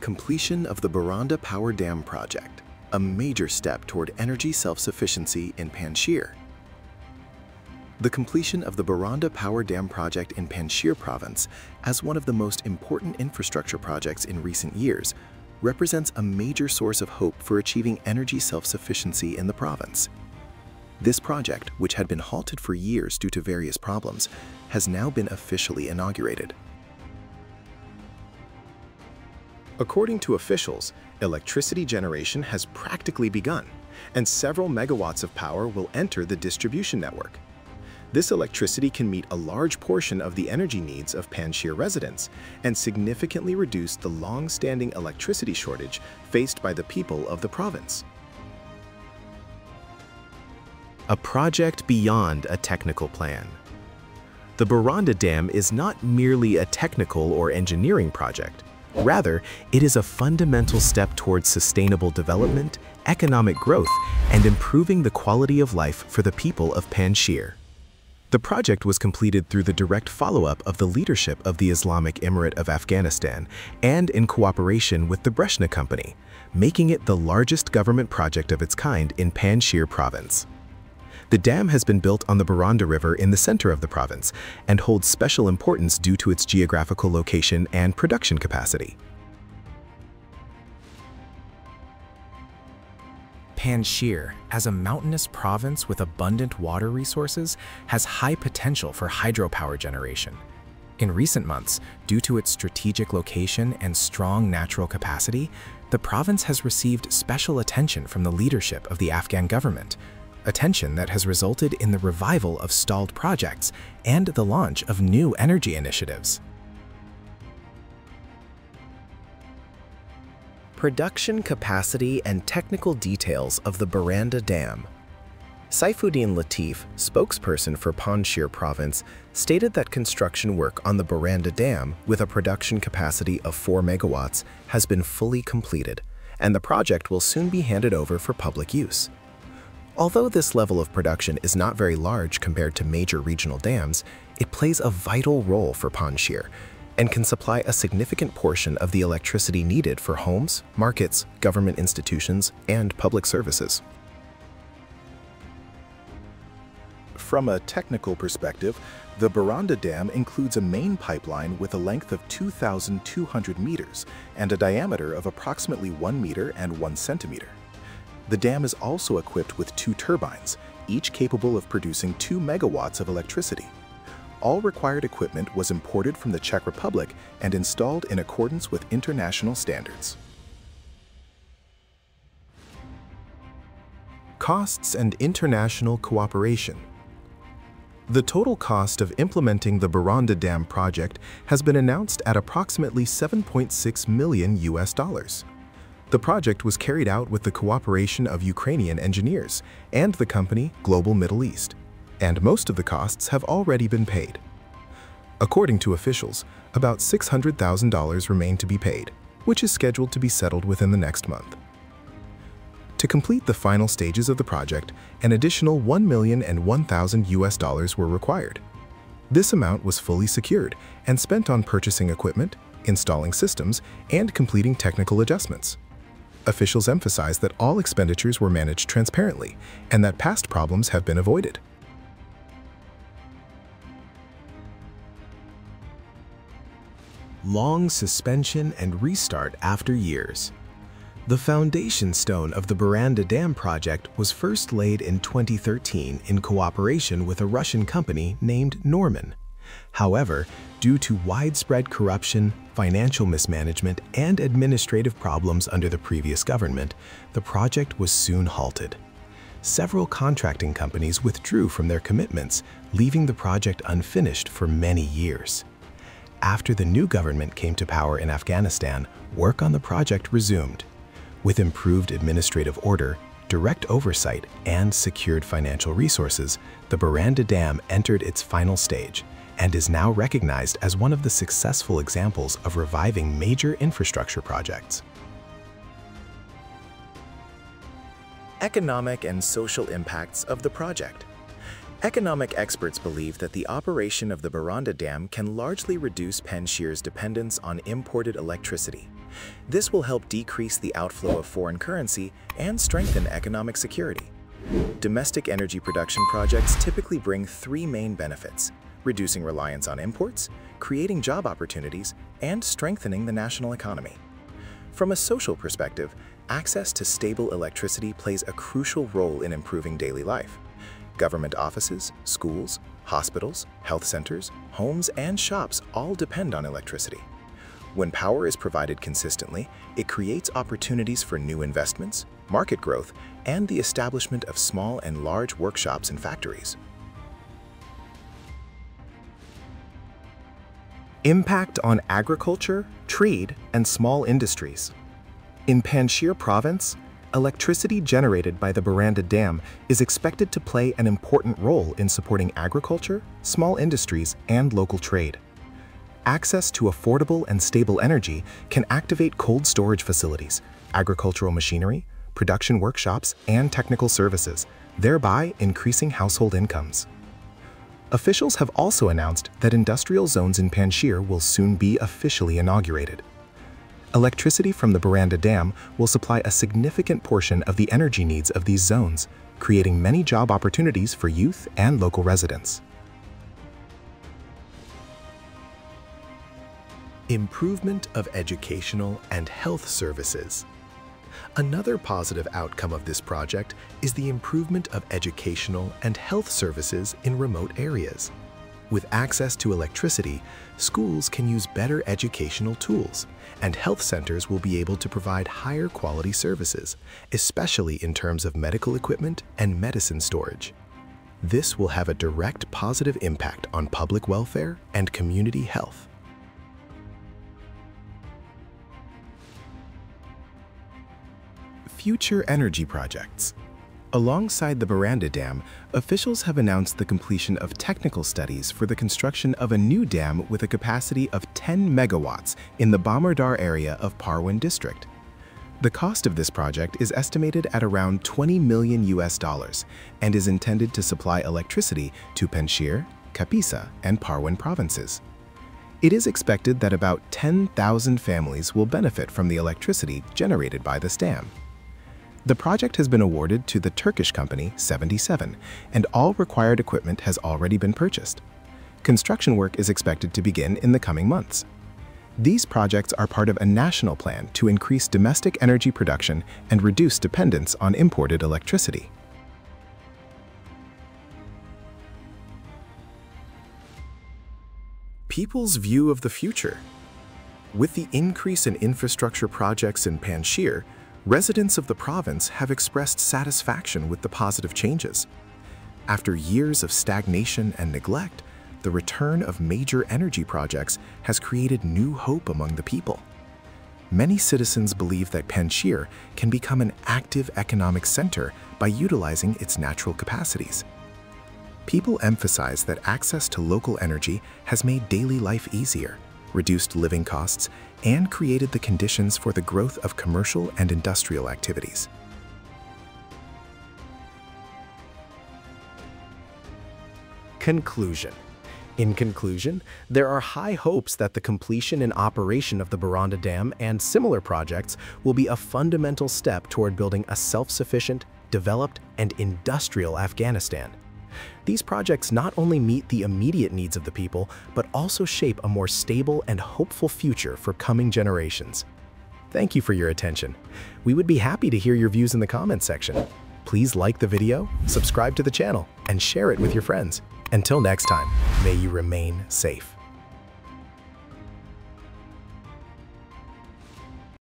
Completion of the Baranda Power Dam project, a major step toward energy self-sufficiency in Panjshir. The completion of the Baranda Power Dam project in Panjshir province as one of the most important infrastructure projects in recent years represents a major source of hope for achieving energy self-sufficiency in the province. This project, which had been halted for years due to various problems, has now been officially inaugurated. According to officials, electricity generation has practically begun, and several megawatts of power will enter the distribution network. This electricity can meet a large portion of the energy needs of Panjshir residents and significantly reduce the long-standing electricity shortage faced by the people of the province. A project beyond a technical plan. The Baranda Dam is not merely a technical or engineering project. Rather, it is a fundamental step towards sustainable development, economic growth, and improving the quality of life for the people of Panjshir. The project was completed through the direct follow-up of the leadership of the Islamic Emirate of Afghanistan and in cooperation with the Breshna Company, making it the largest government project of its kind in Panjshir province. The dam has been built on the Baranda River in the center of the province and holds special importance due to its geographical location and production capacity. Panjshir, as a mountainous province with abundant water resources, has high potential for hydropower generation. In recent months, due to its strategic location and strong natural capacity, the province has received special attention from the leadership of the Afghan government, attention that has resulted in the revival of stalled projects and the launch of new energy initiatives. Production capacity and technical details of the Baranda Dam. Saifuddin Latif, spokesperson for Panjshir province, stated that construction work on the Baranda Dam with a production capacity of 4 megawatts has been fully completed, and the project will soon be handed over for public use. Although this level of production is not very large compared to major regional dams, it plays a vital role for Panjshir and can supply a significant portion of the electricity needed for homes, markets, government institutions, and public services. From a technical perspective, the Baranda Dam includes a main pipeline with a length of 2,200 meters and a diameter of approximately 1 meter and 1 centimeter. The dam is also equipped with two turbines, each capable of producing 2 megawatts of electricity. All required equipment was imported from the Czech Republic and installed in accordance with international standards. Costs and international cooperation. The total cost of implementing the Baranda Dam project has been announced at approximately 7.6 million US dollars. The project was carried out with the cooperation of Ukrainian engineers and the company Global Middle East, and most of the costs have already been paid. According to officials, about $600,000 remain to be paid, which is scheduled to be settled within the next month. To complete the final stages of the project, an additional 1 million and 1,000 US dollars were required. This amount was fully secured and spent on purchasing equipment, installing systems, and completing technical adjustments. Officials emphasized that all expenditures were managed transparently and that past problems have been avoided. Long suspension and restart after years. The foundation stone of the Baranda Dam project was first laid in 2013 in cooperation with a Russian company named Norman. However, due to widespread corruption, financial mismanagement, and administrative problems under the previous government, the project was soon halted. Several contracting companies withdrew from their commitments, leaving the project unfinished for many years. After the new government came to power in Afghanistan, work on the project resumed. With improved administrative order, direct oversight, and secured financial resources, the Baranda Dam entered its final stage, and is now recognized as one of the successful examples of reviving major infrastructure projects. Economic and social impacts of the project. Economic experts believe that the operation of the Baranda Dam can largely reduce Panjshir's dependence on imported electricity, This will help decrease the outflow of foreign currency and strengthen economic security. Domestic energy production projects typically bring three main benefits, reducing reliance on imports, creating job opportunities, and strengthening the national economy. From a social perspective, access to stable electricity plays a crucial role in improving daily life. Government offices, schools, hospitals, health centers, homes, and shops all depend on electricity. When power is provided consistently, it creates opportunities for new investments, market growth, and the establishment of small and large workshops and factories. Impact on agriculture, trade, and small industries. In Panjshir province, electricity generated by the Baranda Dam is expected to play an important role in supporting agriculture, small industries, and local trade. Access to affordable and stable energy can activate cold storage facilities, agricultural machinery, production workshops, and technical services, thereby increasing household incomes. Officials have also announced that industrial zones in Panjshir will soon be officially inaugurated. Electricity from the Baranda Dam will supply a significant portion of the energy needs of these zones, creating many job opportunities for youth and local residents. Improvement of educational and health services. Another positive outcome of this project is the improvement of educational and health services in remote areas. With access to electricity, schools can use better educational tools, and health centers will be able to provide higher quality services, especially in terms of medical equipment and medicine storage. This will have a direct positive impact on public welfare and community health. Future energy projects. Alongside the Baranda Dam, officials have announced the completion of technical studies for the construction of a new dam with a capacity of 10 megawatts in the Bamardar area of Parwan district. The cost of this project is estimated at around 20 million US dollars and is intended to supply electricity to Panjshir, Kapisa, and Parwan provinces. It is expected that about 10,000 families will benefit from the electricity generated by this dam. The project has been awarded to the Turkish company 77, and all required equipment has already been purchased. Construction work is expected to begin in the coming months. These projects are part of a national plan to increase domestic energy production and reduce dependence on imported electricity. People's view of the future. With the increase in infrastructure projects in Panjshir, residents of the province have expressed satisfaction with the positive changes. After years of stagnation and neglect, the return of major energy projects has created new hope among the people. Many citizens believe that Panjshir can become an active economic center by utilizing its natural capacities. People emphasize that access to local energy has made daily life easier, reduced living costs, and created the conditions for the growth of commercial and industrial activities. Conclusion in conclusion, there are high hopes that the completion and operation of the Baranda Dam and similar projects will be a fundamental step toward building a self-sufficient, developed, and industrial Afghanistan. These projects not only meet the immediate needs of the people, but also shape a more stable and hopeful future for coming generations. Thank you for your attention. We would be happy to hear your views in the comments section. Please like the video, subscribe to the channel, and share it with your friends. Until next time, may you remain safe.